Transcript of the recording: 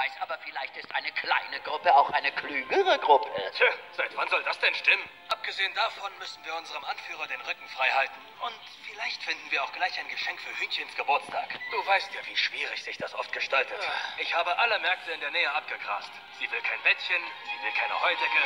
weiß, aber vielleicht ist eine kleine Gruppe auch eine klügere Gruppe. Tja, seit wann soll das denn stimmen? Abgesehen davon müssen wir unserem Anführer den Rücken frei halten. Und vielleicht finden wir auch gleich ein Geschenk für Hühnchens Geburtstag. Du weißt ja, wie schwierig sich das oft gestaltet. Ah. Ich habe alle Märkte in der Nähe abgegrast. Sie will kein Bettchen, sie will keine Heudecke.